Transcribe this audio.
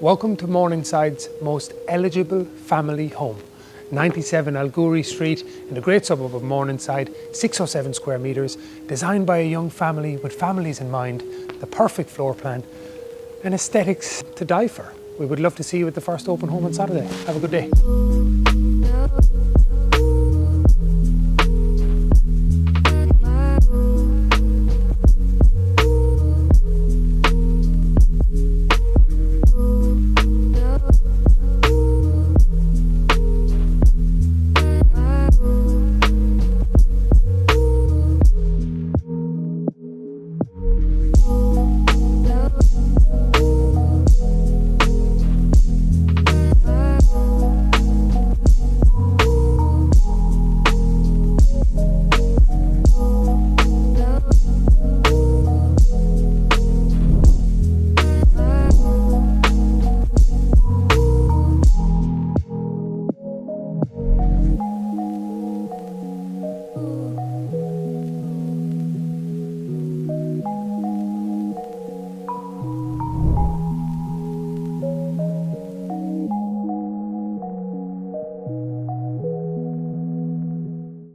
Welcome to Morningside's most eligible family home. 97 Algoori Street in the great suburb of Morningside, 607 square metres, designed by a young family with families in mind, the perfect floor plan, and aesthetics to die for. We would love to see you at the first open home on Saturday. Have a good day.